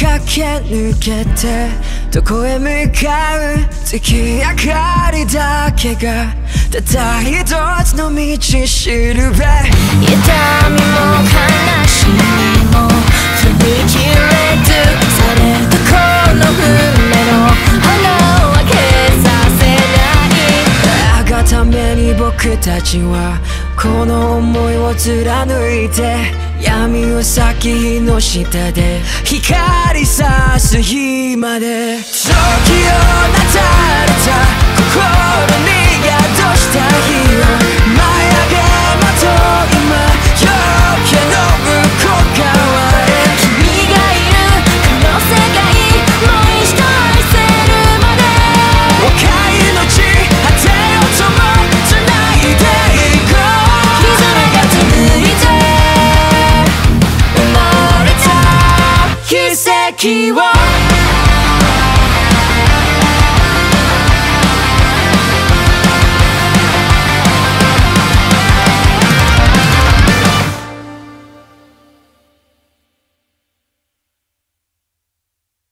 駆け抜けてどこへ向かう月明かりだけがただ一つの道しるべ。痛みも悲しみも振り切れ尽くされたこの船の花を開けさせない。あがために僕たちはこの想いを貫いて闇を先の下で光さす日まで。時をなた先は